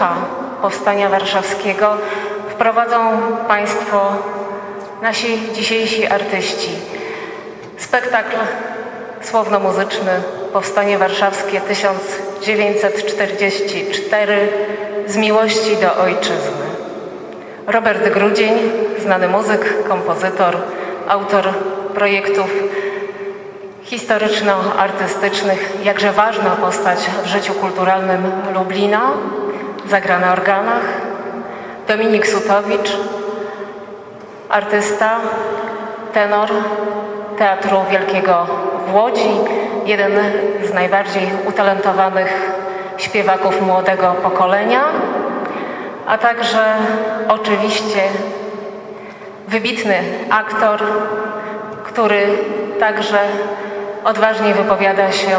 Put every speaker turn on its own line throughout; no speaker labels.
ducha Powstania Warszawskiego wprowadzą Państwo nasi dzisiejsi artyści. Spektakl słowno-muzyczny Powstanie Warszawskie 1944 z miłości do ojczyzny. Robert Grudzień, znany muzyk, kompozytor, autor projektów historyczno-artystycznych, jakże ważna postać w życiu kulturalnym Lublina, zagra na organach. Dominik Sutowicz, artysta, tenor Teatru Wielkiego w Łodzi, jeden z najbardziej utalentowanych śpiewaków młodego pokolenia, a także oczywiście wybitny aktor, który także odważnie wypowiada się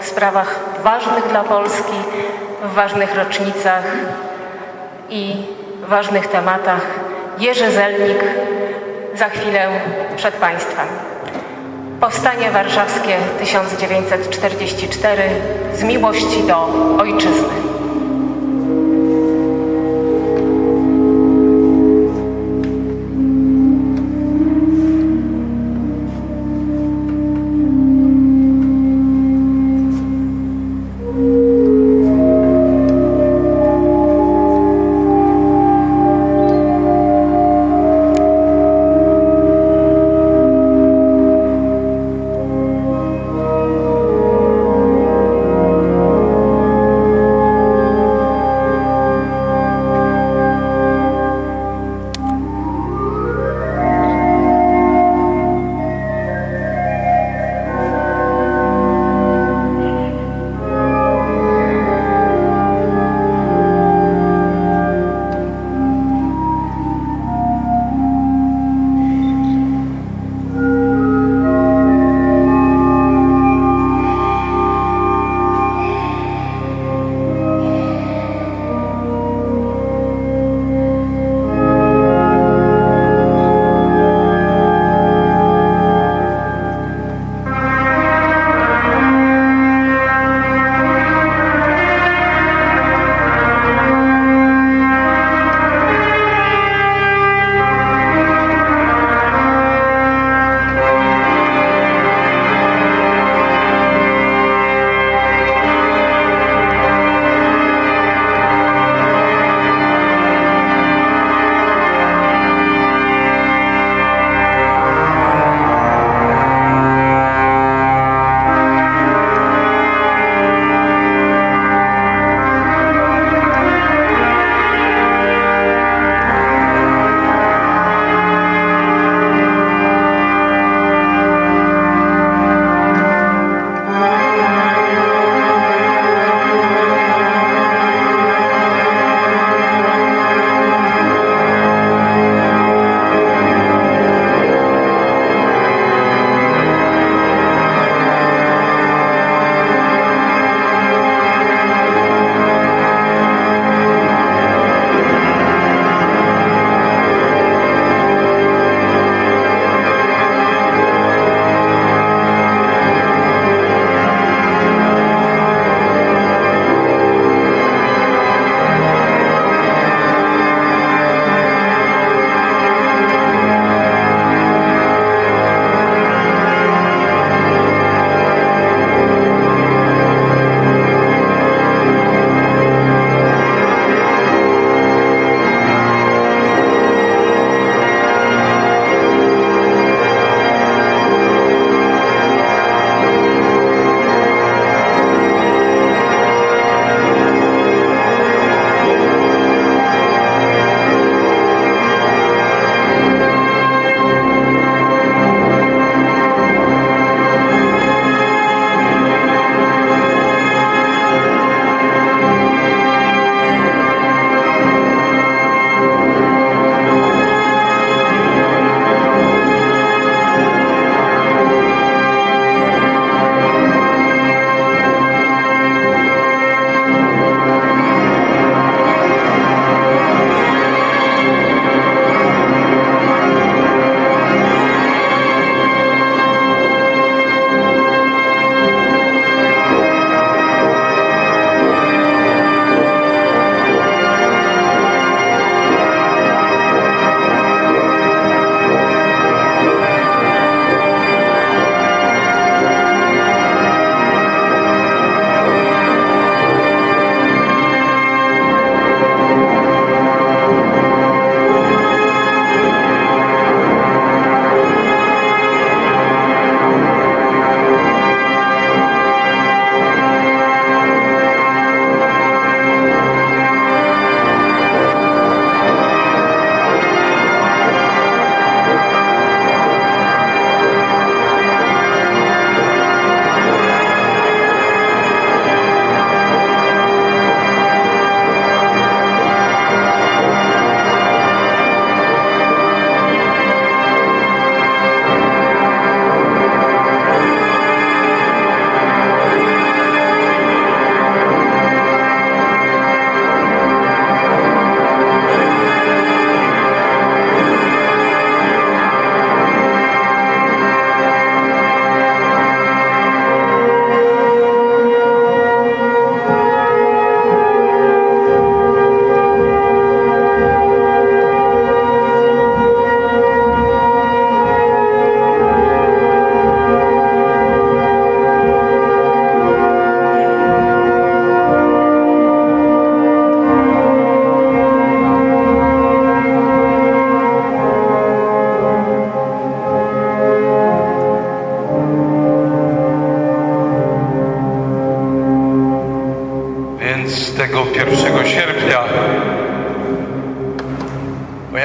w sprawach ważnych dla Polski, w ważnych rocznicach i ważnych tematach. Jerzy Zelnik za chwilę przed Państwem. Powstanie Warszawskie 1944 z miłości do ojczyzny.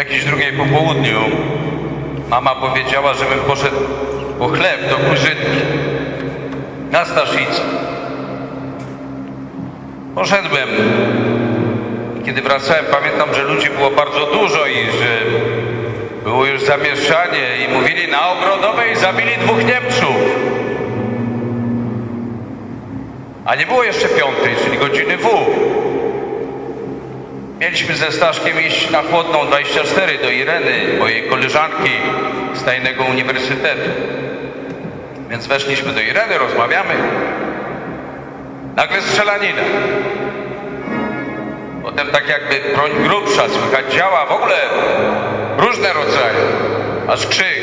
Jakiejś drugiej po południu mama powiedziała, żebym poszedł po chleb do kurzynki na Staszicy. Poszedłem. Kiedy wracałem, pamiętam, że ludzi było bardzo dużo i że było już zamieszanie i mówili na Ogrodowej zabili dwóch Niemców. A nie było jeszcze piątej, czyli godziny W. Mieliśmy ze Staszkiem iść na chłodną 24 do Ireny, mojej koleżanki z tajnego uniwersytetu. Więc weszliśmy do Ireny, rozmawiamy. Nagle strzelanina. Potem tak jakby broń grubsza, słychać działa, w ogóle różne rodzaje. Aż krzyk.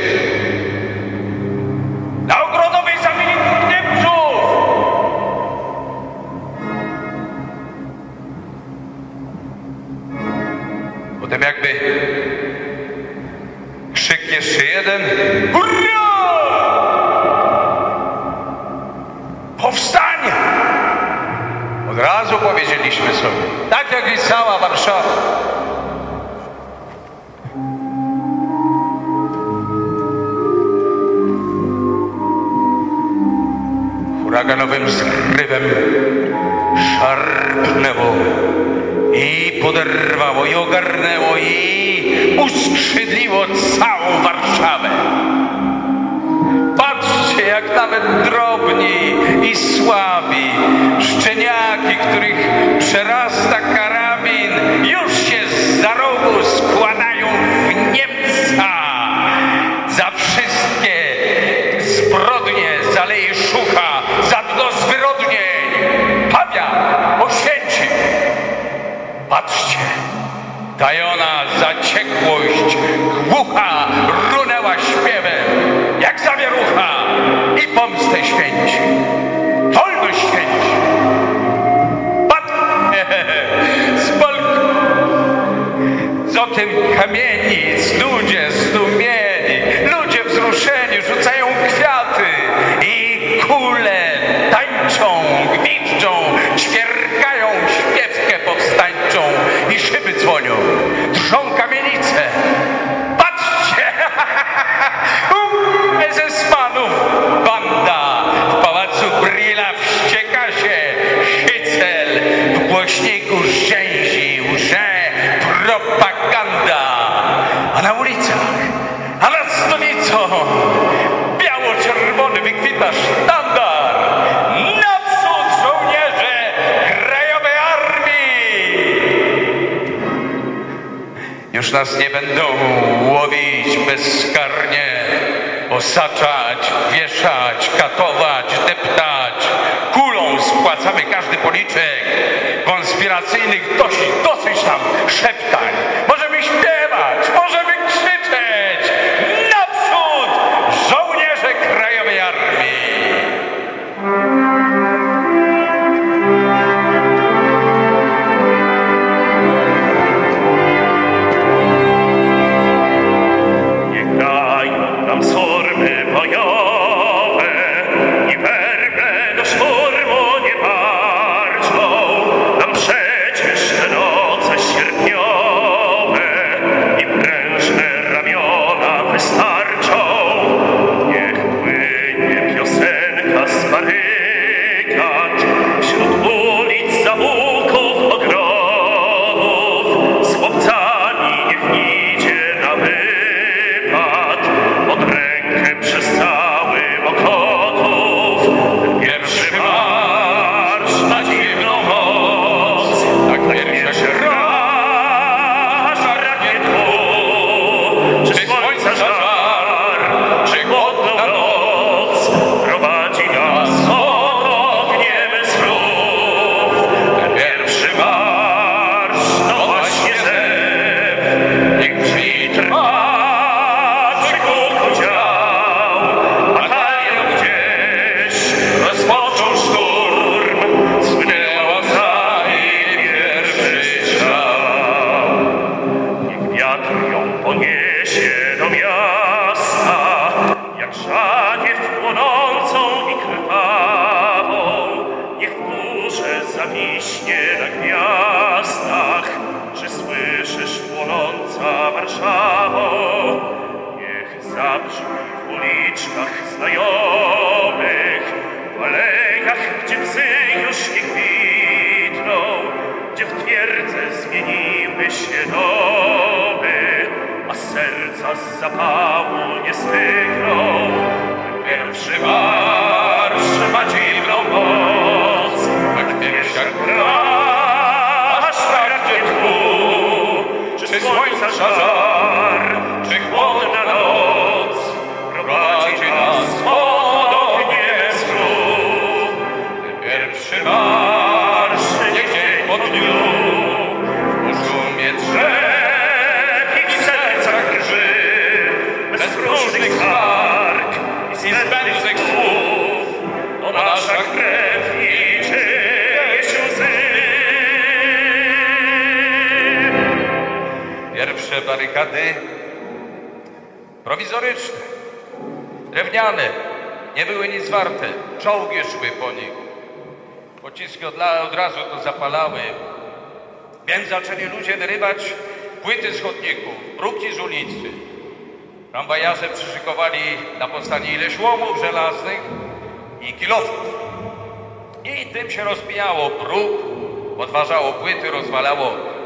Jeszcze jeden. Hurra! Powstanie! Od razu powiedzieliśmy sobie, tak jak i cała Warszawa. Huraganowym zrywem szarpnęło i poderwało i ogarnęło i uskrzydliło całą Warszawę. Patrzcie, jak nawet drobni i słabi, szczeniaki, których przerasta karabin, już się z za rogu składają w Niemca. Za wszystkie zbrodnie zaleje szucha, za dno zwyrodnień. Pawia, oświęci. Patrzcie, tajona zaciekłość, głucha runęła śpiewem, jak zawierucha i pomstę święci. Wolność święci. Pat... Z balkonu, z okien kamienic ludzie zdumieni, ludzie U Bezesmanów banda w pałacu Brilla wścieka się, Hycel w głośniku rzęzi, łże propaganda. A na ulicach, a nad stolicą biało-czerwony wykwita sztandar. Naprzód żołnierze Krajowej Armii! Już nas nie będą łowić bezkarnie, osaczać, wieszać, katować, deptać. Kulą spłacamy każdy policzek. Konspiracyjnych dosyć, dosyć nam szeptań.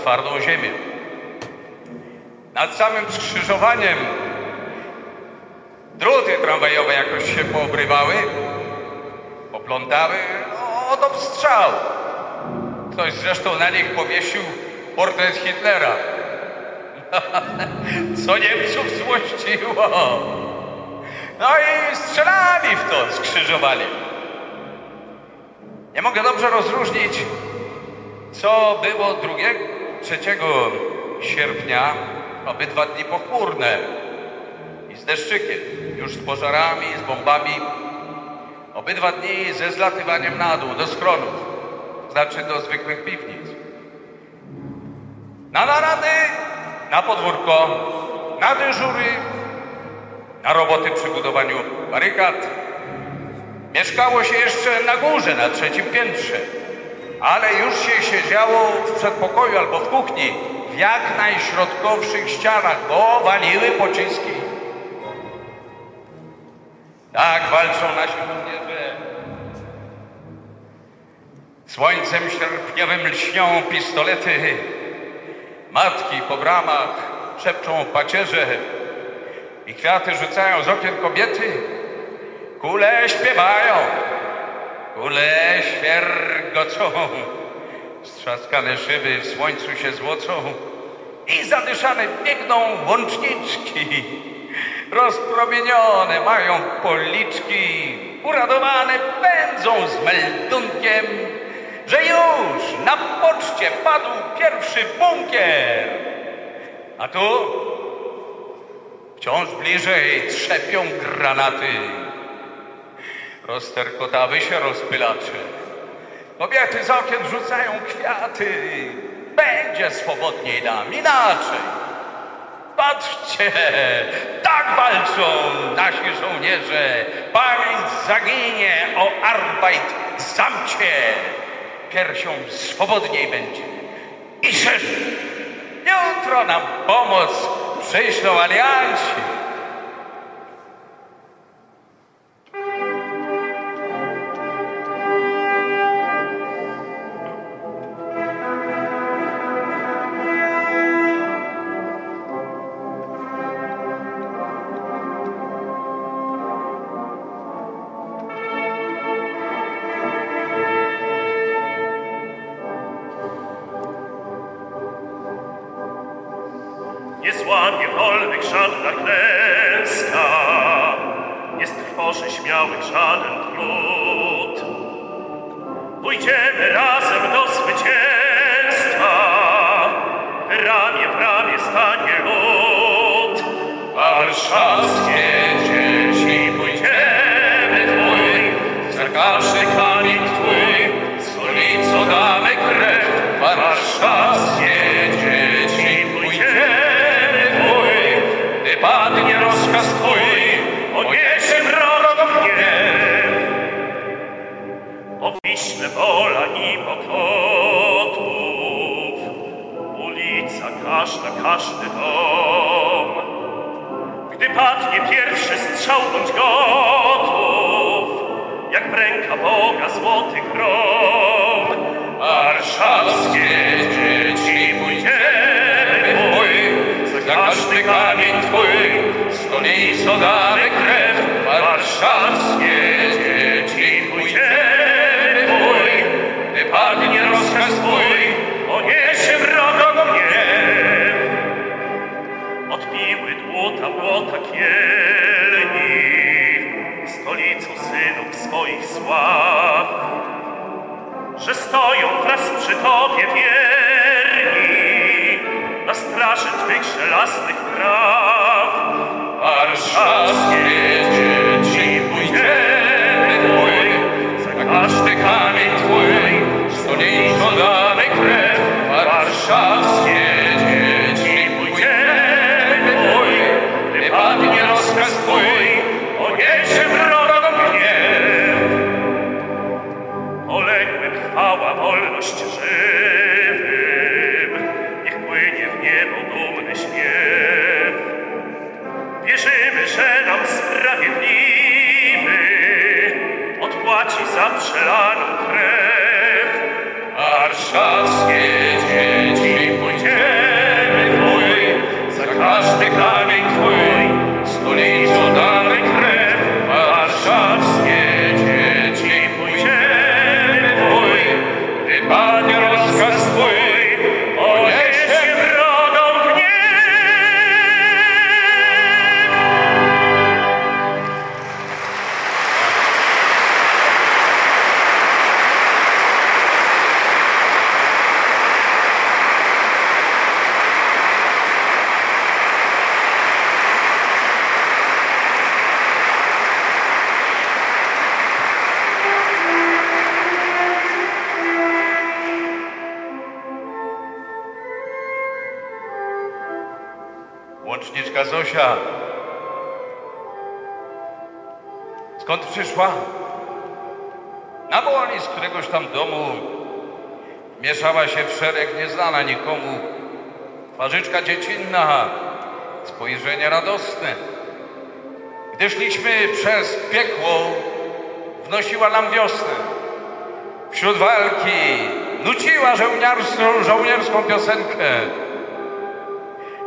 Twardą ziemię. Nad samym skrzyżowaniem druty tramwajowe jakoś się poobrywały, poplątały od obstrzału. Ktoś zresztą na nich powiesił portret Hitlera. Co Niemców złościło. No i strzelali w to skrzyżowanie. Nie mogę dobrze rozróżnić, co było 2, 3 sierpnia, obydwa dni pochmurne i z deszczykiem, już z pożarami, z bombami. Obydwa dni ze zlatywaniem na dół, do schronów, znaczy do zwykłych piwnic. Na narady, na podwórko, na dyżury, na roboty przy budowaniu barykad. Mieszkało się jeszcze na górze, na trzecim piętrze, ale już się siedziało w przedpokoju albo w kuchni, w jak najśrodkowszych ścianach, bo waliły pociski. Tak walczą nasi żołnierze. Słońcem sierpniowym lśnią pistolety. Matki po bramach szepczą pacierze i kwiaty rzucają z okien kobiety. Kule śpiewają, kule świergocą. Strzaskane szyby w słońcu się złocą i zadyszane biegną łączniczki. Rozpromienione mają policzki, uradowane pędzą z meldunkiem, że już na poczcie padł pierwszy bunkier. A tu wciąż bliżej trzepią granaty. Rozterkotały się rozpylacze. Kobiety z okien rzucają kwiaty. Będzie swobodniej nam, inaczej. Patrzcie, tak walczą nasi żołnierze. Pamięć zaginie o Arbeit zamcie. Piersią swobodniej będzie i szerzej. Jutro nam pomoc przyślą alianci. Mieszała się w szereg nieznana nikomu. Twarzyczka dziecinna, spojrzenie radosne. Gdy szliśmy przez piekło, wnosiła nam wiosnę. Wśród walki nuciła żołnierską, żołnierską piosenkę.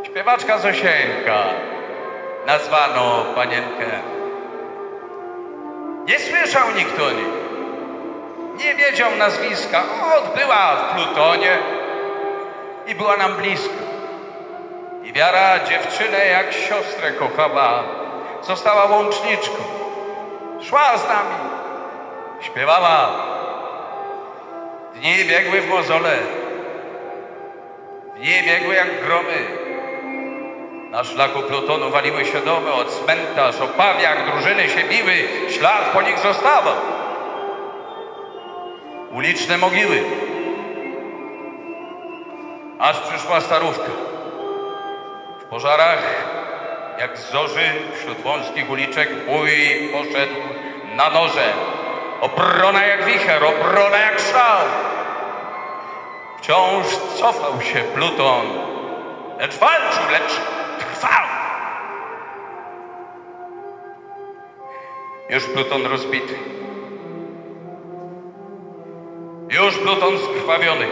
Śpiewaczka Zosieńka, nazwano panienkę. Nie słyszał nikt o niej. Nie wiedział nazwiska. Od była w Plutonie i była nam bliska. I wiara dziewczynę jak siostrę kochała. Została łączniczką. Szła z nami. Śpiewała. Dni biegły w mozole. Dni biegły jak gromy. Na szlaku plutonu waliły się domy, od cmentarz, opawiach drużyny się biły, ślad po nich zostawał. Uliczne mogiły. Aż przyszła starówka. W pożarach, jak zorzy, wśród wąskich uliczek bój poszedł na noże. Obrona jak wicher, obrona jak szał. Wciąż cofał się Pluton, lecz walczył, lecz trwał. Już Pluton rozbity. Już Pluton skrwawiony.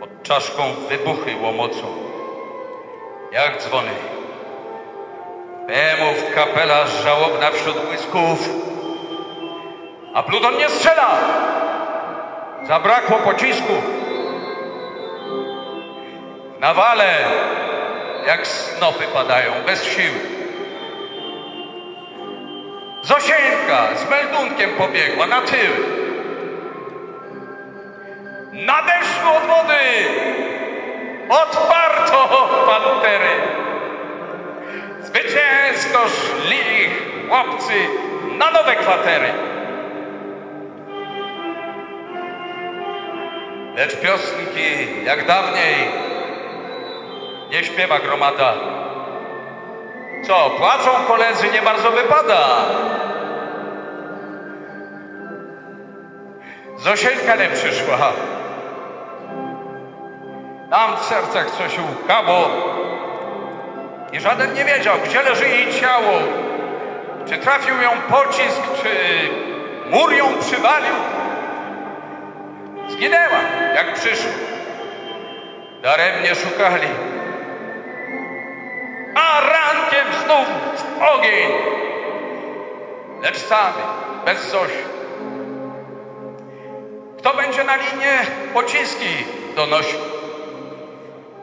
Pod czaszką wybuchy łomocą, jak dzwony. Bemów kapela żałobna wśród błysków. A Pluton nie strzela! Zabrakło pocisku. Na wale, jak snopy padają, bez sił. Zosieńka z meldunkiem pobiegła na tył. Nadeszły od wody! Odparto pantery! Zwycięsko szli chłopcy na nowe kwatery. Lecz piosenki, jak dawniej, nie śpiewa gromada. Co, płaczą koledzy, nie bardzo wypada. Zosieńka nie przyszła. Tam w sercach coś łkało i żaden nie wiedział, gdzie leży jej ciało. Czy trafił ją pocisk, czy mur ją przywalił. Zginęła, jak przyszła. Daremnie szukali. A rankiem znów w ogień. Lecz sami, bez Zosi. Kto będzie na linię pociski donosił?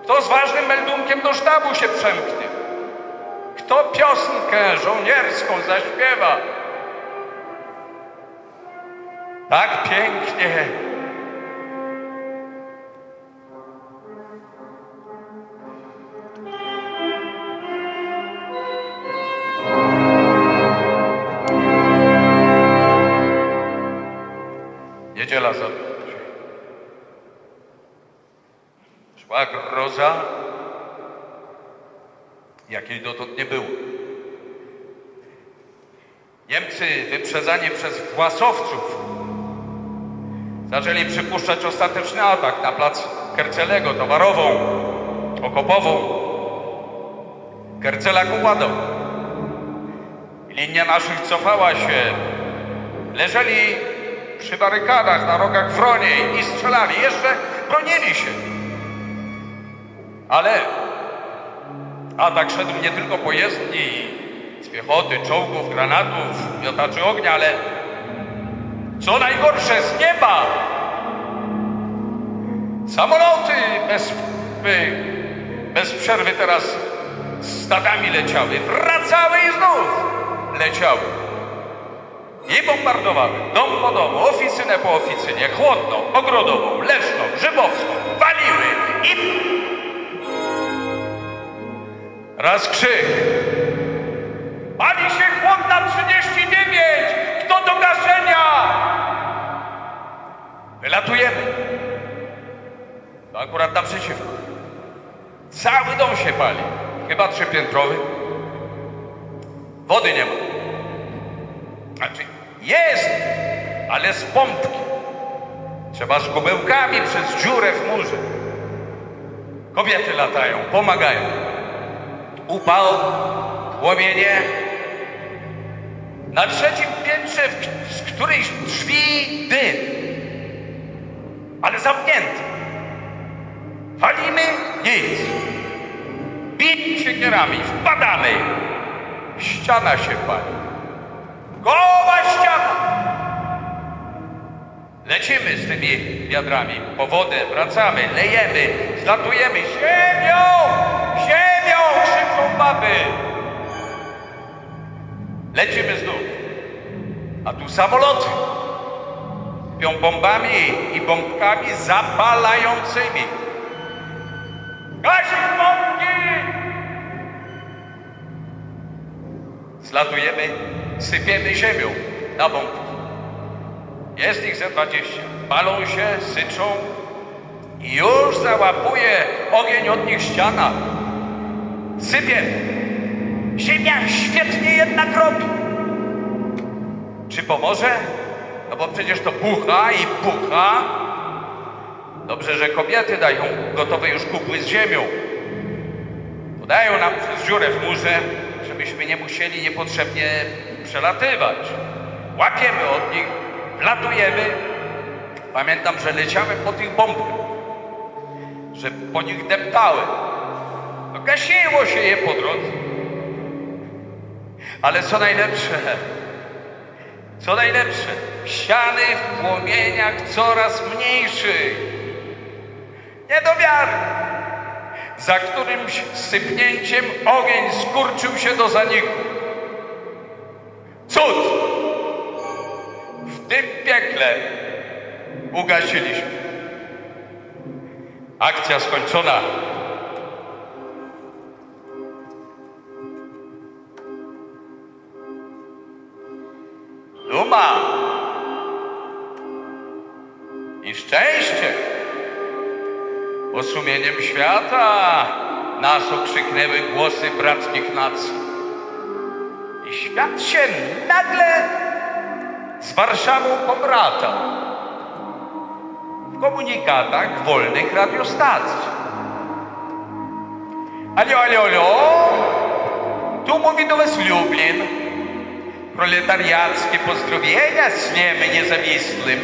Kto z ważnym meldunkiem do sztabu się przemknie? Kto piosenkę żołnierską zaśpiewa? Tak pięknie. Niedziela za Szła groza, jakiej dotąd nie było. Niemcy, wyprzedzani przez własowców, zaczęli przypuszczać ostateczny atak na plac Kercelego, towarową, okopową. Kercelak upadał. Linia naszych cofała się. Leżeli przy barykadach na rogach wroniej i strzelali. Jeszcze bronili się. Ale atak szedł nie tylko po jezdni, z piechoty, czołgów, granatów, miotaczy ognia, ale co najgorsze z nieba! Samoloty bez, bez przerwy teraz stadami leciały, wracały i znów leciały. I bombardowały dom po domu, oficynę po oficynie, chłodną, ogrodową, leszną, grzybowską, waliły i Raz krzyk. Pali się chłodna 39! Kto do gaszenia? Wylatujemy. To akurat naprzeciwko. Cały dom się pali. Chyba trzypiętrowy. Wody nie ma. Znaczy, jest, ale z pompki. Trzeba z kubełkami przez dziurę w murze. Kobiety latają, pomagają upał, płomienie. Na trzecim piętrze z którejś drzwi dym, ale zamknięty. Walimy nic. Bit siekierami, wpadamy. Ściana się pali. Goła ściana. Lecimy z tymi wiadrami po wodę, wracamy, lejemy, zlatujemy. Ziemią! Ziemią! Krzyczą baby. Lecimy znów. A tu samoloty. Pią bombami i bombkami zapalającymi. Gasić bombki! Zlatujemy, sypiemy ziemią na bombki. Jest ich ze 20. Palą się, syczą i już załapuje ogień od nich ściana. Sypie. Ziemia świetnie jednak robi. Czy pomoże? No bo przecież to pucha i pucha. Dobrze, że kobiety dają gotowe już kupły z ziemią. Podają nam przez dziurę w murze, żebyśmy nie musieli niepotrzebnie przelatywać. Łapiemy od nich, latujemy. Pamiętam, że leciałem po tych bombkach, że po nich deptałem. No gasiło się je po drodze. Ale co najlepsze, co najlepsze, ściany w płomieniach coraz mniejszych. Nie do wiary. Za którymś sypnięciem ogień skurczył się do zaniku. Cud! W tym piekle ugasiliśmy. Akcja skończona. Duma i szczęście. Bo sumieniem świata nas okrzyknęły głosy bratkich nacji. I świat się nagle z Warszawą pobratał. W komunikatach wolnych radiostacji. Алло, алло, алло. Tu mówi do Was Lublin. Proletariackie pozdrowienia z dniem niezawisłym.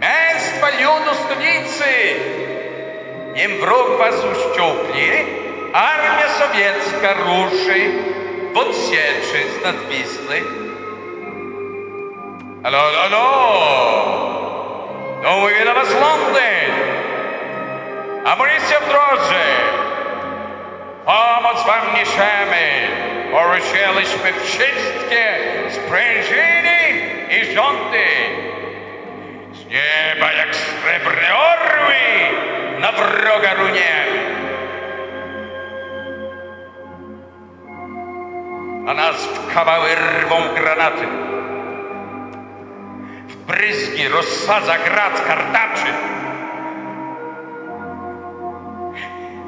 Męstwa ludu stolicy. Nim wróg Was uszczupli, armia sowiecka ruszy w odsieczy z nad Wisły. Alo, alo, alo! No mówi do was Londyn! Amunicja w drodze! Pomoc wam niesiemy! Poruszyliśmy wszystkie sprężyny i rządy! Z nieba jak srebrne orły na wroga runiemy! A nas w kawały rwą granaty. W bryzgi rozsadza grat kartaczy.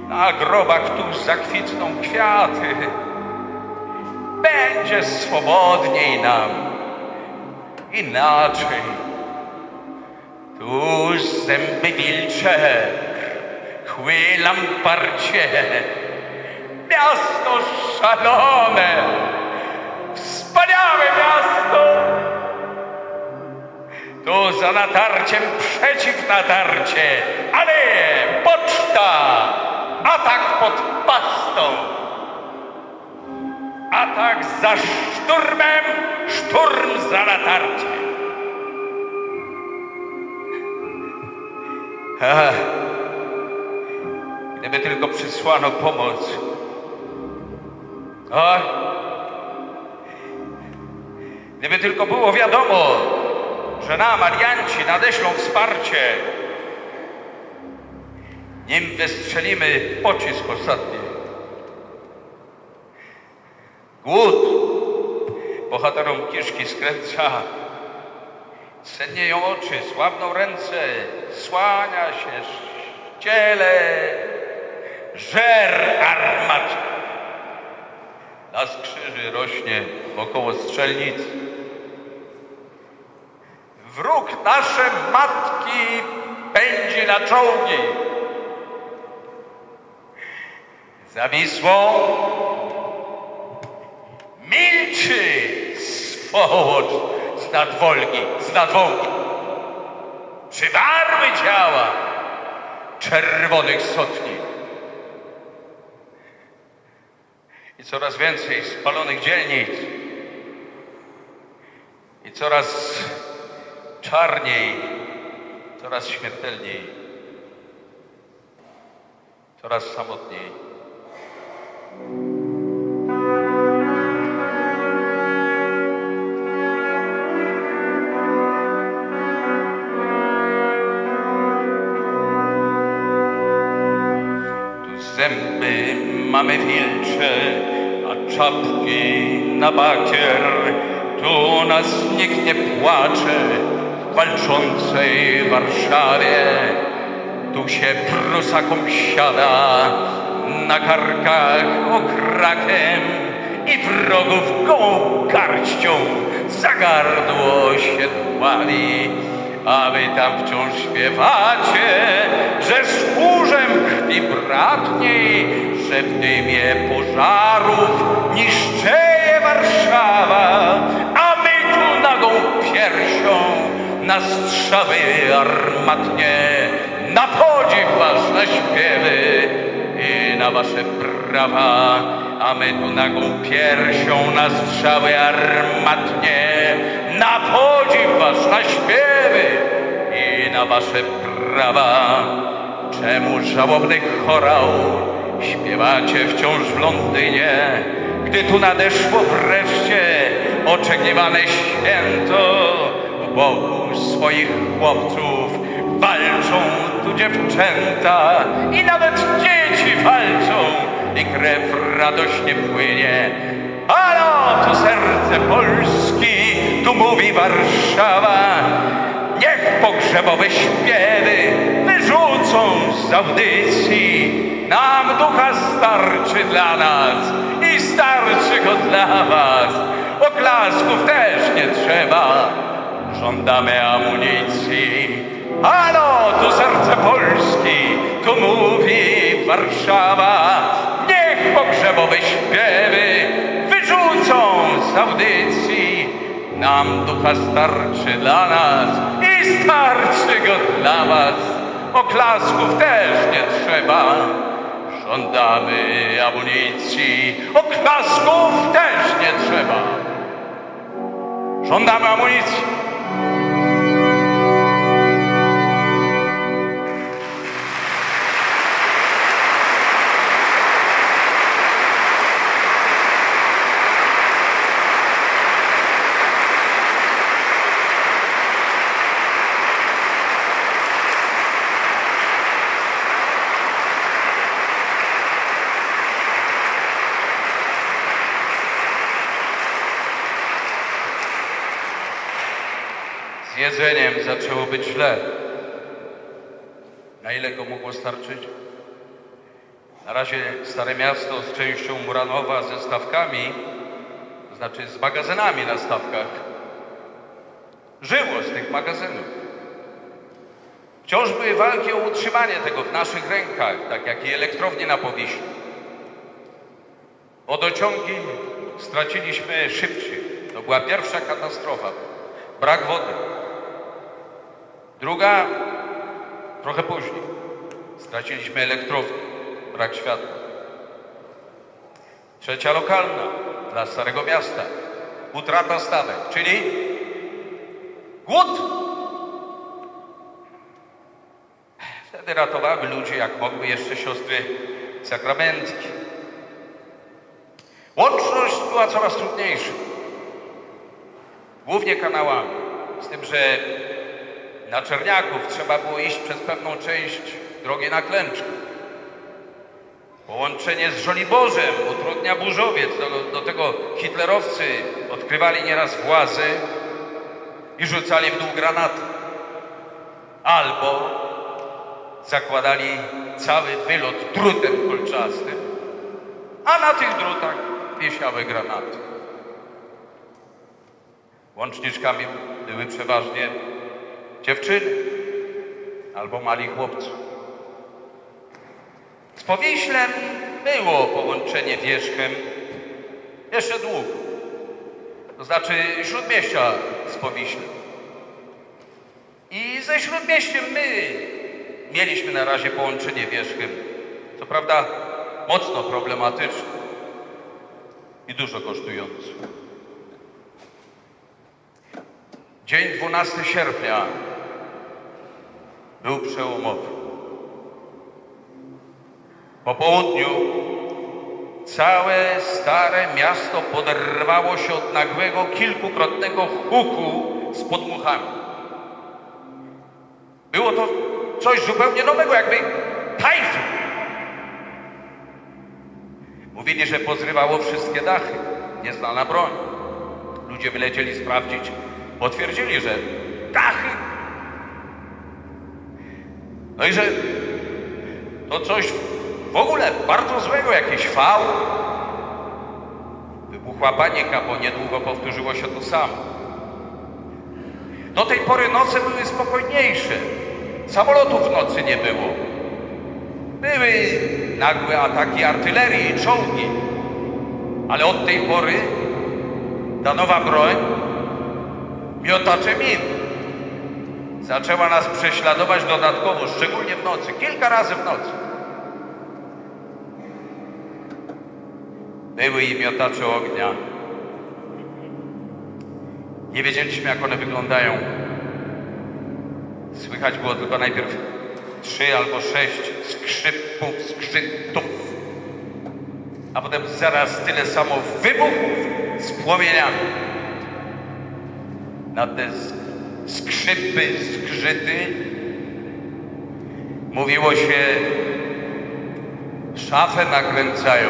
Na grobach tu zakwitną kwiaty. Będzie swobodniej nam. Inaczej. Tu zęby wilcze, chły lamparcie. Miasto szalone, wspaniałe miasto. Tu za natarciem przeciw natarcie, ale poczta, atak pod pastą. Atak za szturmem, szturm za natarcie. Ach, gdyby tylko przysłano pomoc. Ach, gdyby tylko było wiadomo, że nam alianci nadeślą wsparcie, nim wystrzelimy pocisk ostatni. Głód bohaterom kiszki skręca, sennieją oczy, słabną ręce, słania się ciele, żer armat. Las krzyży rośnie wokoło strzelnic. Wróg nasze matki pędzi na czołgi. Za Wisłą milczy swołocz z nadwolgi, z nadwołgi. Przywarły ciała czerwonych sotni. I coraz więcej spalonych dzielnic. I coraz czarniej, coraz śmiertelniej, coraz samotniej. Tu zęby mamy wilcze, czapki na bakier. Tu nas nikt nie płacze w walczącej Warszawie. Tu się prusakom siada na karkach okrakiem i wrogów gołą garścią za gardło się dłali. A wy tam wciąż śpiewacie, że z chórzem krwi bratniej, że w dymie pożarów niszczeje Warszawa, a my tu nagą piersią na strzały armatnie, na podziw was na śpiewy i na wasze prawa, a my tu nagą piersią na strzały armatnie, na podziw was na śpiewy i wasze prawa. Czemu żałobny chorał śpiewacie wciąż w Londynie, gdy tu nadeszło wreszcie oczekiwane święto w boku swoich chłopców walczą tu dziewczęta i nawet dzieci walczą i krew radośnie płynie. Halo, tu serce Polski, tu mówi Warszawa. Pogrzebowe śpiewy wyrzucą z audycji. Nam ducha starczy dla nas i starczy go dla was. Oklasków też nie trzeba, żądamy amunicji. Halo, tu serce Polski, tu mówi Warszawa. Niech pogrzebowe śpiewy wyrzucą z audycji. Nam ducha starczy dla nas i starczy go dla was. Oklasków też nie trzeba, Żądamy amunicji, oklasków też nie trzeba. Żądamy amunicji. Jedzeniem zaczęło być źle. Na ile go mogło starczyć? Na razie Stare Miasto z częścią Muranowa ze stawkami, to znaczy z magazynami na stawkach, żyło z tych magazynów. Wciąż były walki o utrzymanie tego w naszych rękach, tak jak i elektrownie na Powiślu. Wodociągi straciliśmy szybciej. To była pierwsza katastrofa. Brak wody. Druga, trochę później. Straciliśmy elektrownię. Brak światła. Trzecia lokalna dla Starego Miasta. Utrata stawek, czyli głód. Wtedy ratowały ludzie, jak mogły jeszcze siostry sakramentki. Łączność była coraz trudniejsza. Głównie kanałami. Z tym, że na Czerniaków trzeba było iść przez pewną część drogi na Klęczkę. Połączenie z Żoliborzem utrudnia burzowiec. Do, do tego hitlerowcy odkrywali nieraz włazy i rzucali w dół granaty. Albo zakładali cały wylot drutem kolczastym, a na tych drutach wiesiały granaty. Łączniczkami były przeważnie dziewczyny albo mali chłopcy. Z Powiślem było połączenie wierzchem jeszcze długo. To znaczy Śródmieścia z Powiślem. I ze Śródmieściem my mieliśmy na razie połączenie wierzchem. Co prawda mocno problematyczne i dużo kosztujące. Dzień 12 sierpnia był przełomowy. Po południu całe stare miasto poderwało się od nagłego, kilkukrotnego huku z podmuchami. Było to coś zupełnie nowego, jakby tajfun. Mówili, że pozrywało wszystkie dachy. Nieznana broń. Ludzie wylecieli sprawdzić. Potwierdzili, że dachy. No i że to coś w ogóle bardzo złego, jakiś fał. Wybuchła panika, bo niedługo powtórzyło się to samo. Do tej pory noce były spokojniejsze. Samolotów w nocy nie było. Były nagłe ataki artylerii i czołgi. Ale od tej pory ta nowa broń, miotacze min, zaczęła nas prześladować dodatkowo, szczególnie w nocy, kilka razy w nocy. Były i miotacze ognia. Nie wiedzieliśmy, jak one wyglądają. Słychać było tylko najpierw trzy albo sześć skrzypów, skrzytów, a potem zaraz tyle samo wybuchów z płomieniami. Na te skrzypy, skrzyty mówiło się szafę nakręcają.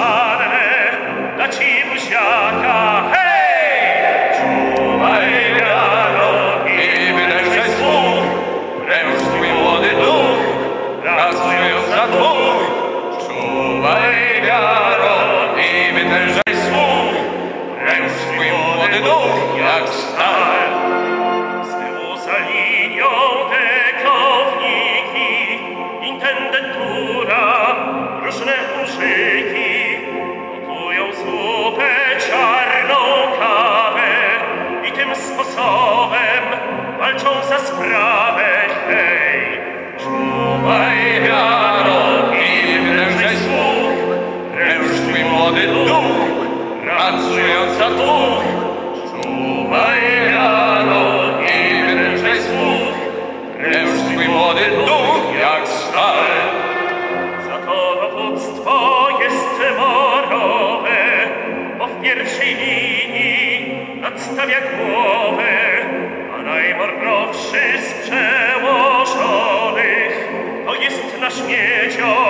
sparere la cimuscia za sprawę tej. Czuwaj, Karol, i wlężaj słuch, ręcz mi młody duch, pracując za duch. Czuwaj, Karol, i wlężaj słuch, ręcz mi młody duch, jak stary. Za to dowództwo jest morowe, bo w pierwszej linii nadstawia głowę przełożonych, to jest nasz
miedzior.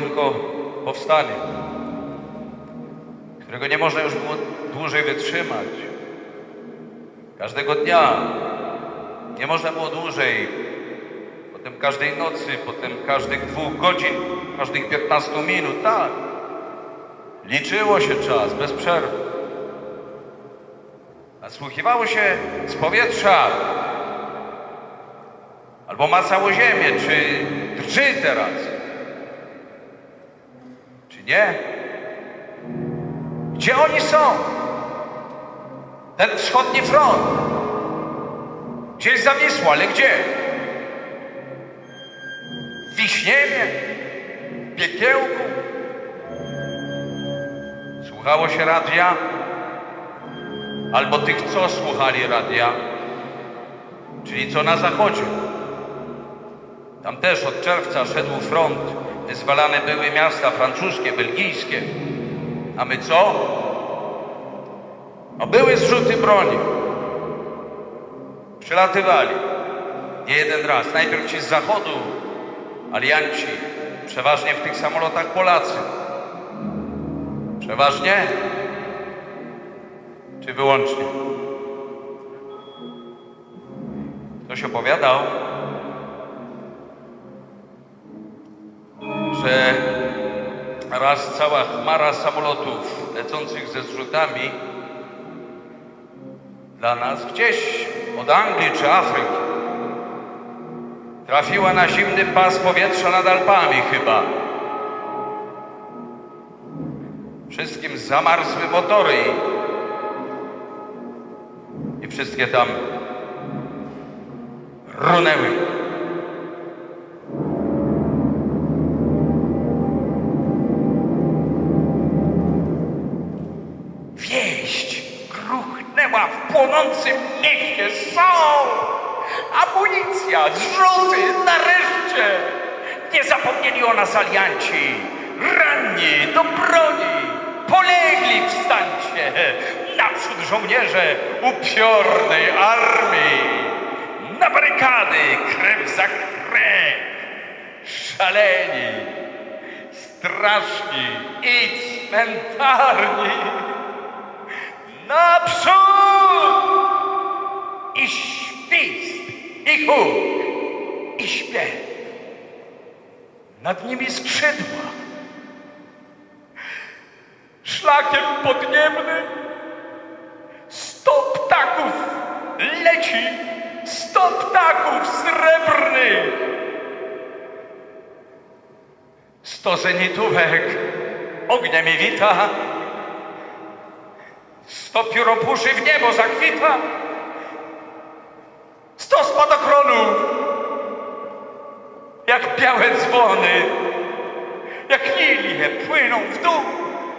tylko powstanie, którego nie można już było dłużej wytrzymać. Każdego dnia nie można było dłużej, potem każdej nocy, potem każdych dwóch godzin, każdych 15 minut, tak. Liczyło się czas bez przerwy. Nasłuchiwało się z powietrza, albo macało ziemię, czy drży teraz czy nie? Gdzie oni są? Ten wschodni front. Gdzieś za ale gdzie?
W Wiśniewie? W Piekiełku? Słuchało się radia? Albo tych, co słuchali radia? Czyli co na zachodzie? Tam też od czerwca szedł front Wyzwalane były miasta francuskie, belgijskie. A my co? No były zrzuty broni. Przylatywali. Nie jeden raz. Najpierw ci z zachodu, alianci, przeważnie w tych samolotach Polacy. Przeważnie? Czy wyłącznie? Ktoś opowiadał, że raz cała chmara samolotów lecących ze zrzutami dla nas gdzieś od Anglii czy Afryki trafiła na zimny pas powietrza nad Alpami chyba. Wszystkim zamarzły motory i, wszystkie tam runęły.
Płonącym mieście. Są! Amunicja, zrzuty, nareszcie! Nie zapomnieli o nas alianci. Ranni, do broni, polegli wstańcie. Naprzód żołnierze upiornej armii. Na barykady, krew za krew. Szaleni, straszni i cmentarni. Naprzód! I świst, i huk, i śpiew. Nad nimi skrzydła. Szlakiem podniebnym sto ptaków leci, sto ptaków srebrnych. Sto zenitówek ogniem mi wita. Sto pióropuszy w niebo zakwita. Sto spadochronów, jak białe dzwony, jak lilie płyną w dół.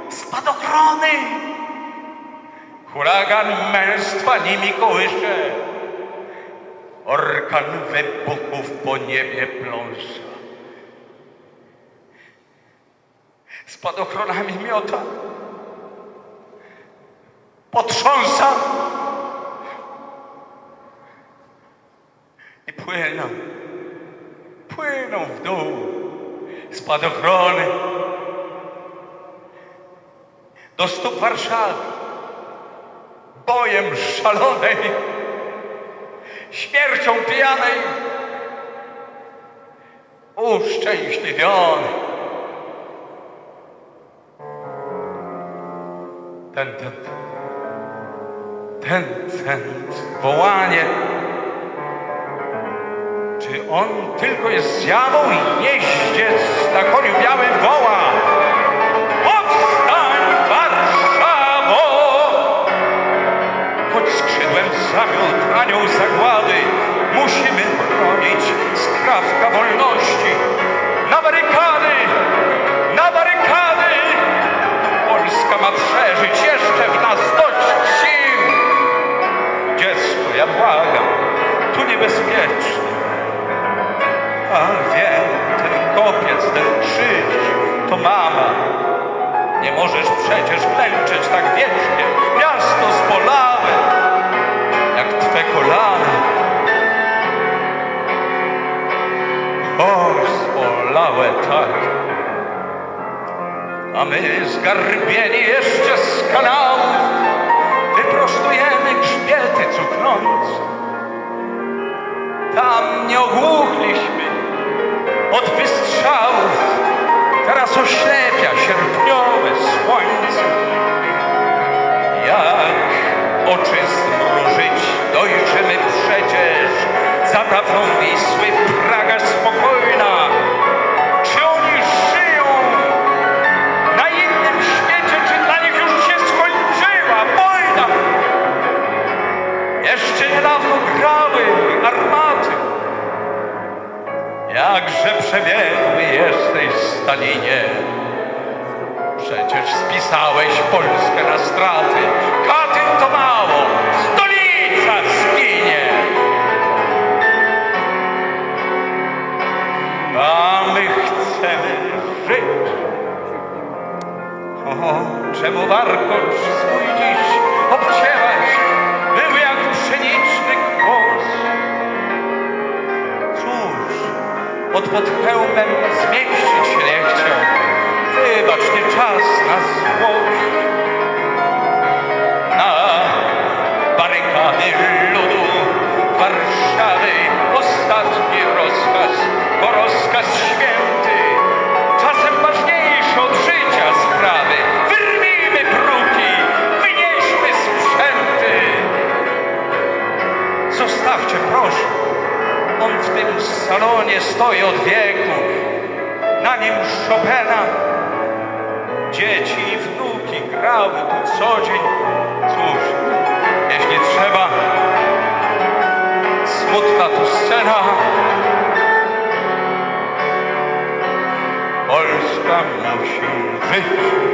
Spadochrony! Huragan męstwa nimi kołysze. Orkan wybuchów po niebie pląsa. Spadochronami miota potrząsa. I płyną, płyną w dół spadochrony. Do stóp Warszawy, bojem szalonej, śmiercią pijanej, uszczęśliwiony. Ten, ten, ten, ten, wołanie. Czy on tylko jest zjawą i jeździec na koniu białym woła? Powstań, Warszawo! Choć skrzydłem zamiot anioł zagłady, musimy bronić skrawka wolności. Na barykady! Na barykady! Polska ma przeżyć jeszcze w nas dość ja błagam, tu niebezpiecznie. A wiem, ten kopiec, ten krzyż, to mama. Nie możesz przecież klęczeć tak wiecznie. Miasto spolałe, jak twe kolana. O, spolałe tak. A my zgarbieni jeszcze z kanałów wyprostujemy grzbiety cuchnące. Tam nie ogłuchliśmy od wystrzałów. Teraz oślepia sierpniowe słońce. Jak oczy zmrużyć dojrzymy przecież za taflą Wisły Jakże przebiegły jesteś, Stalinie. Przecież spisałeś Polskę na straty. Katyn to mało, stolica zginie. A my chcemy żyć. O, czemu warkocz swój dziś obcięłaś? Był jak pszeniczny kłos. Pod podchełmem zmieścić się nie chciał. Wybacz, nie czas na złość. Na barykady ludu Warszawy ostatni rozkaz, bo rozkaz święty. Czasem ważniejsze od życia sprawy. Wyrwijmy bruki, wynieśmy sprzęty. Zostawcie, proszę. On w tym salonie stoi od wieku. Na nim Chopina. Dzieci i wnuki grały tu co dzień. Cóż, jeśli trzeba, smutna tu scena. Polska musi żyć.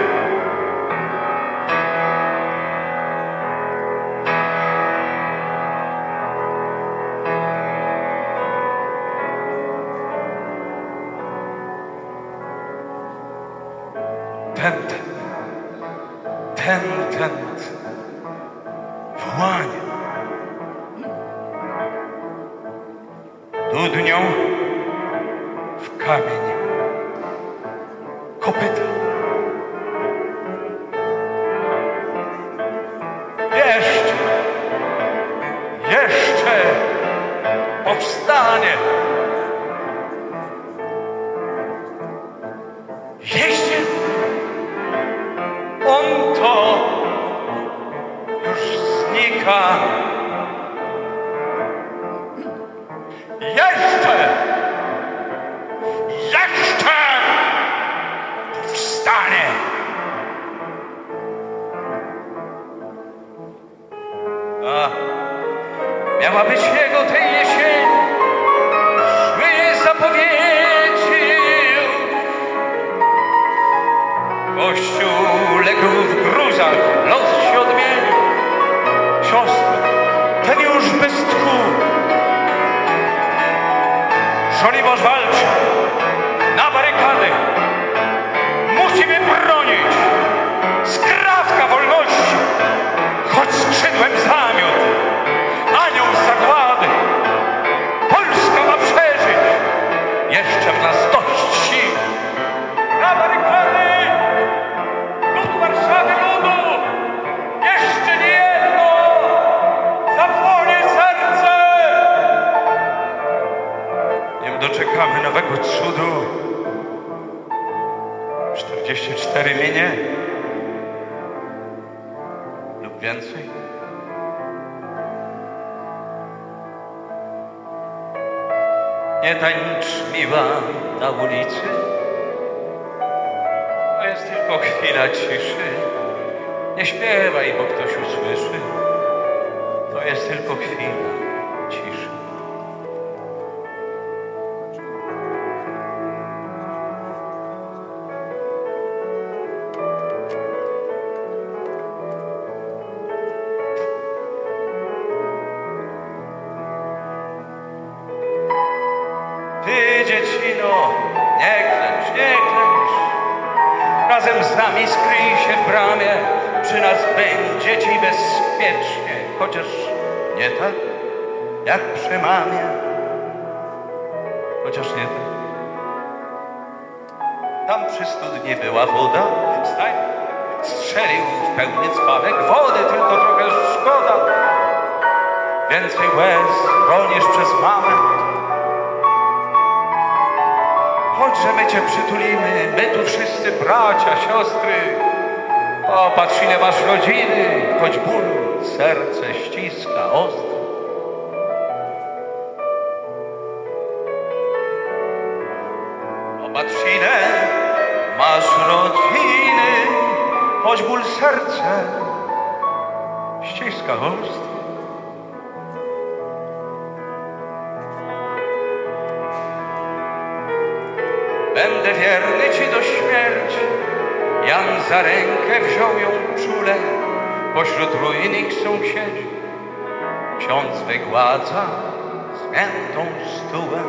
Więcej. Nie tańcz miła na ulicy. To jest tylko chwila ciszy. Nie śpiewaj, bo ktoś usłyszy. To jest tylko chwila przy studni była woda. Stań, strzelił w pełny dzbanek wody, tylko trochę szkoda. Więcej łez ronisz przez mamę. Chodźże my cię przytulimy, my tu wszyscy bracia, siostry. Popatrz ile masz rodziny, choć bólu serce ściska ostro. Serce ściska ostro. Będę wierny ci do śmierci. Jan za rękę wziął ją czule, pośród ruin ich sąsiedzi. Ksiądz wygładza zmiętą stółę.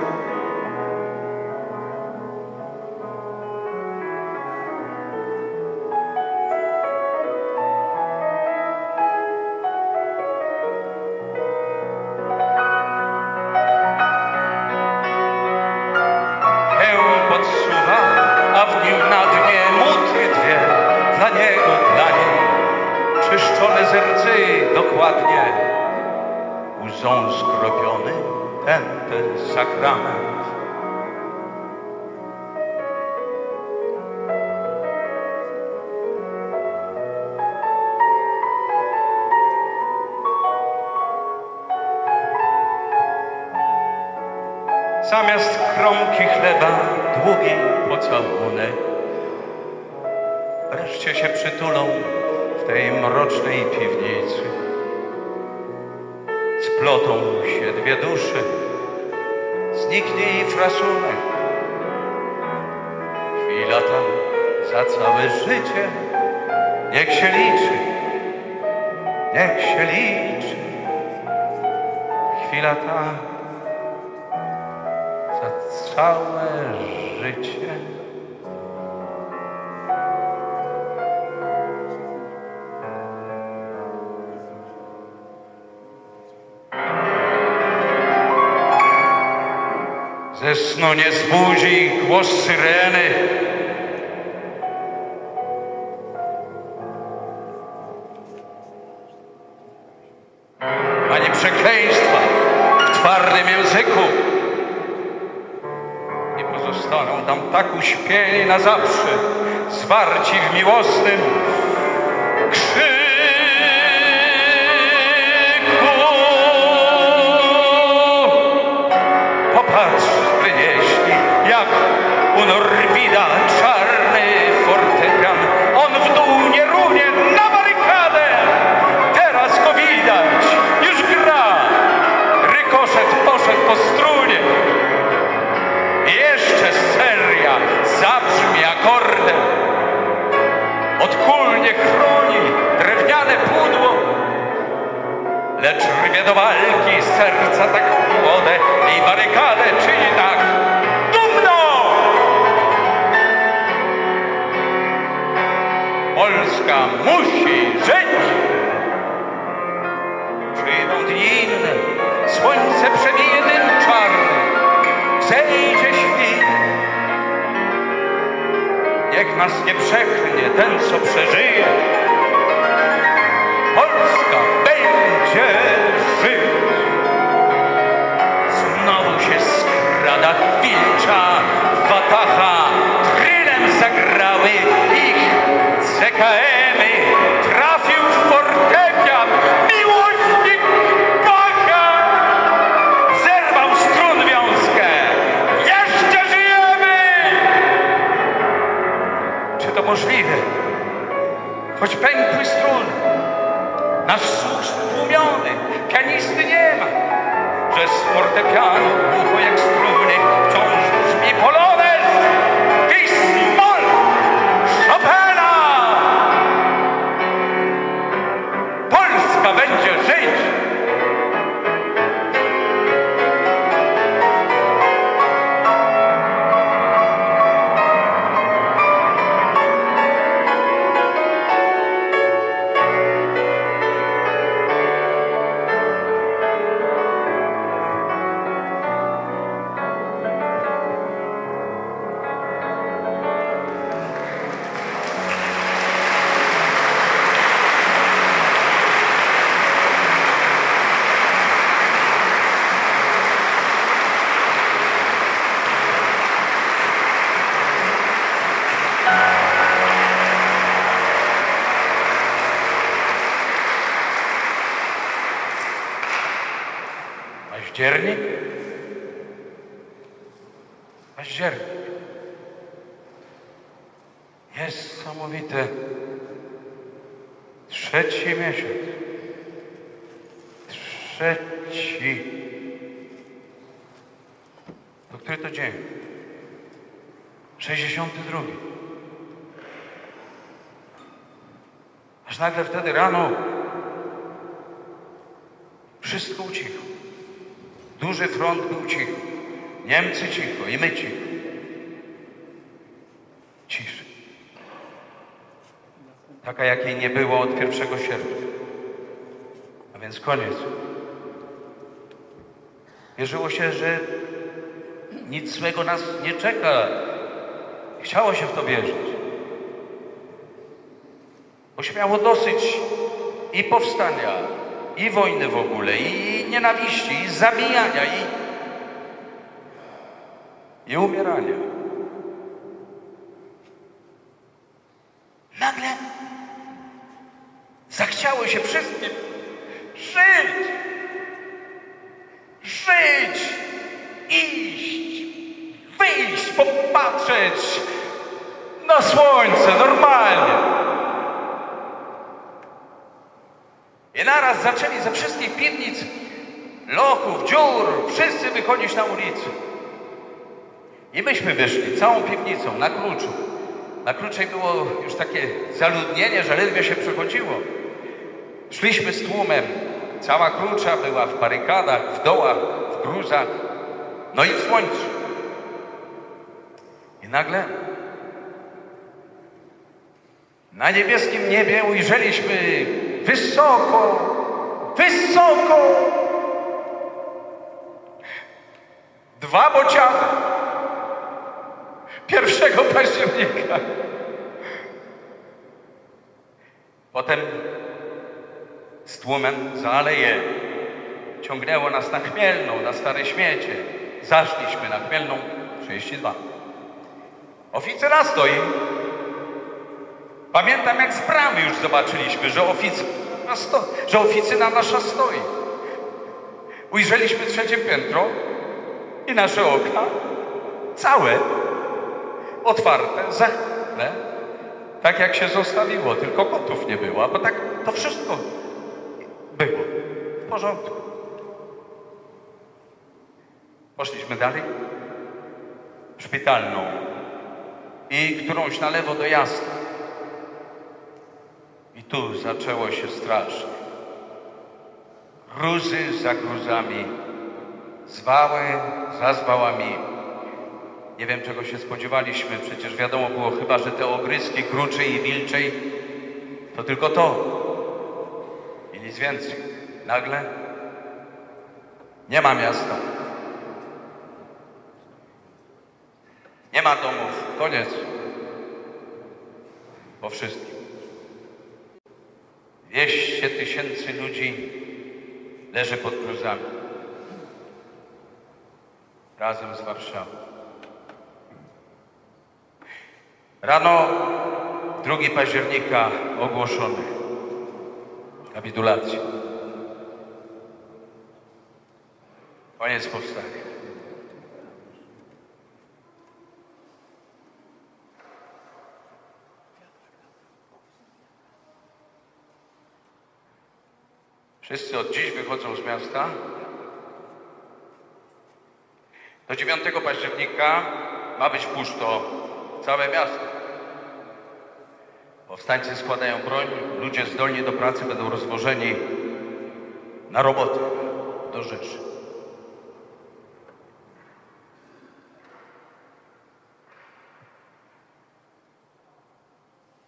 Z rdzy dokładnie. Łzą skropiony ten, ten sakrament. Zamiast kromki chleba długi pocałunek. Wreszcie się przytulą tej mrocznej piwnicy. Splotą się dwie dusze, zniknie jej frasunek. Chwila ta za całe życie, niech się liczy, niech się liczy. Chwila ta za całe życie. Snu nie zbudzi głos syreny. Ani przekleństwa w twardym języku. Nie pozostaną tam tak uśpieni na zawsze, zwarci w miłosnym Polska musi żyć. Przyjdą dni inne, słońce przebije dym czarny, zejdzie świt. Niech nas nie przeklnie ten, co przeżyje. Polska będzie żyć. Znowu się skrada wilcza watacha, CKM-y. Trafił w fortepian miłośnik Bacha. Zerwał strun wiązkę. Jeszcze żyjemy! Czy to możliwe? Choć pękły struny, nasz słuch stłumiony, pianisty nie ma, że z fortepianu głucho jak struny wciąż Polska będzie Październik? Październik. Niesamowite. Trzeci miesiąc. Trzeci. To który to dzień? 62. Aż nagle wtedy rano wszystko ucichło. Duży front był cicho. Niemcy cicho i my cicho. Cisza. Taka, jakiej nie było od 1 sierpnia. A więc koniec. Wierzyło się, że nic złego nas nie czeka. Chciało się w to wierzyć. Bo się miało dosyć i powstania, i wojny w ogóle, i nienawiści, i zabijania, i, i umierania. Nagle zachciało się wszystkim żyć, żyć, iść, wyjść, popatrzeć na słońce normalnie. I naraz zaczęli ze wszystkich piwnic, lochów, dziur, wychodzić na ulicę. I myśmy wyszli całą piwnicą na kluczu. Na kluczej było już takie zaludnienie, że ledwie się przechodziło. Szliśmy z tłumem. Cała klucza była w barykadach, w dołach, w gruzach, no i w słońcu. I nagle na niebieskim niebie ujrzeliśmy wysoko, wysoko dwa bociany. Pierwszego października. Potem z tłumem za aleję ciągnęło nas na Chmielną, na Stare Śmiecie. Zaszliśmy na Chmielną 32. Oficer stoi. Pamiętam, jak z bramy już zobaczyliśmy, że sto, że oficyna nasza stoi. Ujrzeliśmy trzecie piętro i nasze okna całe, otwarte, zachlane, tak jak się zostawiło, tylko kotów nie było, bo tak to wszystko było. W porządku. Poszliśmy dalej, szpitalną. I którąś na lewo do Jasna. I tu zaczęło się strasznie. Gruzy za gruzami, zwały za zwałami. Nie wiem, czego się spodziewaliśmy, przecież wiadomo było chyba, że te ogryzki kruczej i wilczej to tylko to i nic więcej. Nagle nie ma miasta. Nie ma domów. Koniec. Po wszystkim. 200 tysięcy ludzi leży pod gruzami. Razem z Warszawą. Rano 2 października ogłoszony kapitulacja. Koniec powstania. Wszyscy od dziś wychodzą z miasta. Do 9 października ma być puszto całe miasto. Powstańcy składają broń, ludzie zdolni do pracy będą rozwożeni na robotę do Rzeszy.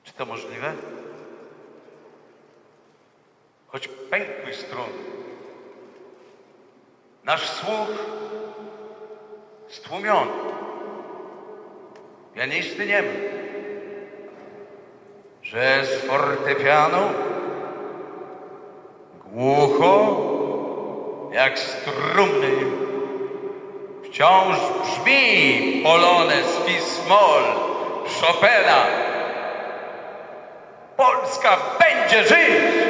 Czy to możliwe? choć pękły struny. Nasz słuch stłumiony. Pianisty nie ma. Że z fortepianu głucho, jak strumny, wciąż brzmi polonez fis-moll Chopina. Polska będzie żyć!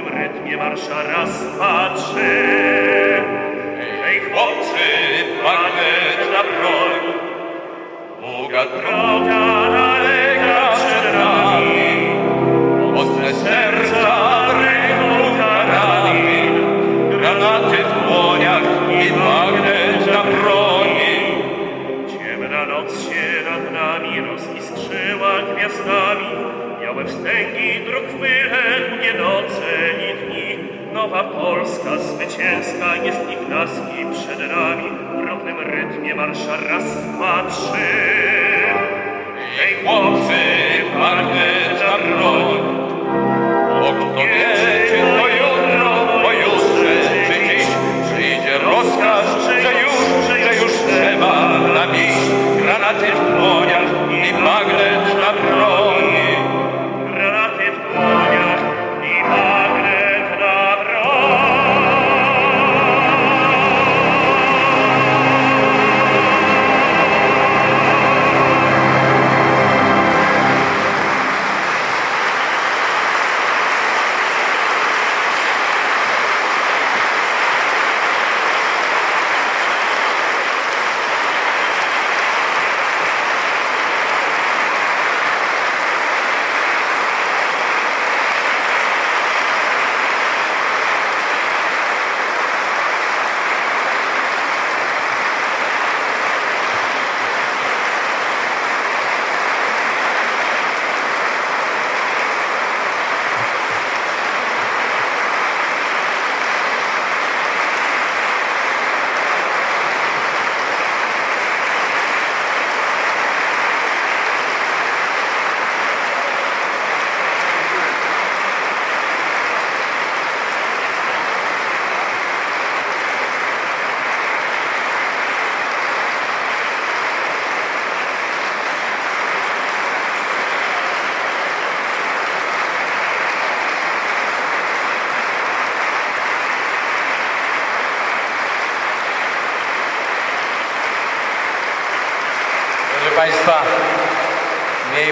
W równym rytmie marsza raz, dwa, trzy. Hej chłopcy, magnet na broń, długa droga Nowa Polska zwycięska jest i klaski przed nami, w równym rytmie marsza raz, dwa, trzy. Hej chłopcy, magnet na broń, bo kto wie, czy to jutro, pojutrze, czy dziś przyjdzie rozkaz, że już, że już trzeba nam iść. Granaty w dłoniach i magnet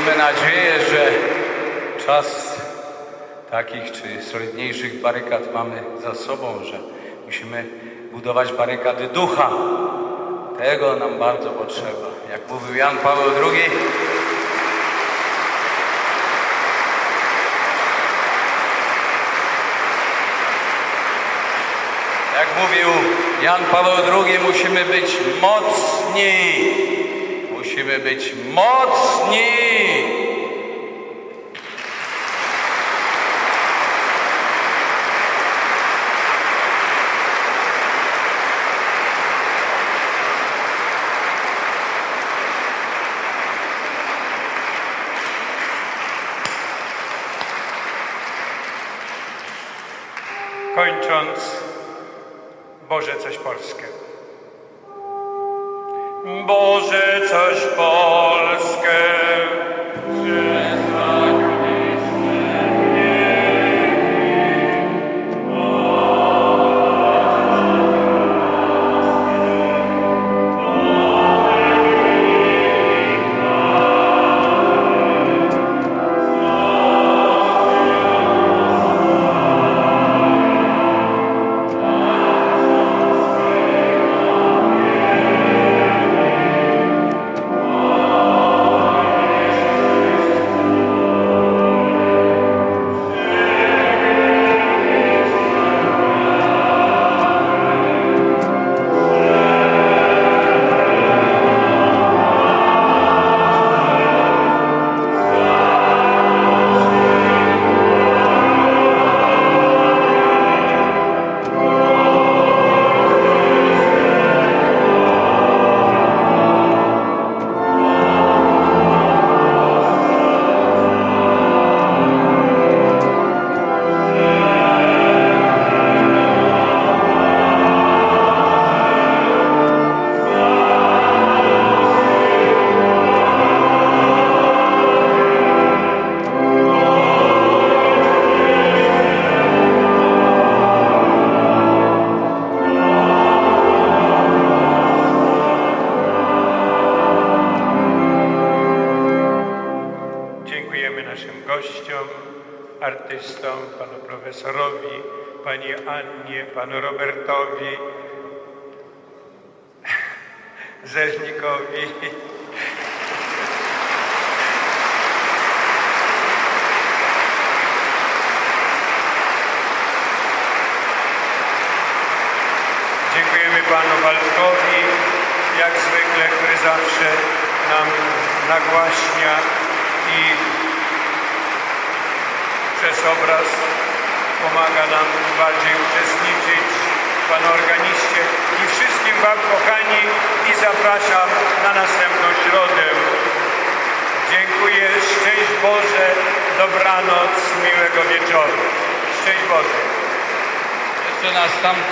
miejmy nadzieję, że czas takich czy solidniejszych barykad mamy za sobą, że musimy budować barykady ducha. Tego nam bardzo potrzeba. Jak mówił Jan Paweł II, jak mówił Jan Paweł II, musimy być mocni. Musimy być mocni.
Kończąc, Boże coś Polskę.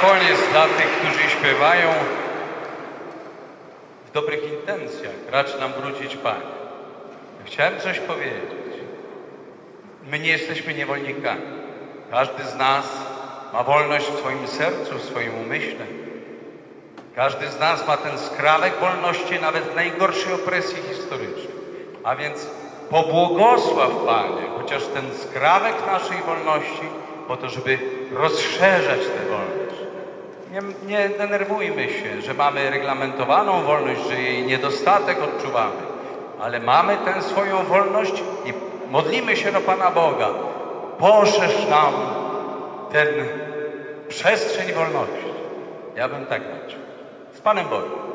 Koniec dla tych, którzy śpiewają w dobrych intencjach, racz nam wrócić Panie. Chciałem coś powiedzieć. My nie jesteśmy niewolnikami. Każdy z nas ma wolność w swoim sercu, w swoim umyśle. Każdy z nas ma ten skrawek wolności nawet w najgorszej opresji historycznej. A więc pobłogosław Panie, chociaż ten skrawek naszej wolności, po to, żeby rozszerzać tę wolność. Nie, nie denerwujmy się, że mamy reglamentowaną wolność, że jej niedostatek odczuwamy, ale mamy tę swoją wolność i modlimy się do Pana Boga. Poszerz nam ten przestrzeń wolności. Ja bym tak raczył. Z Panem Bogiem.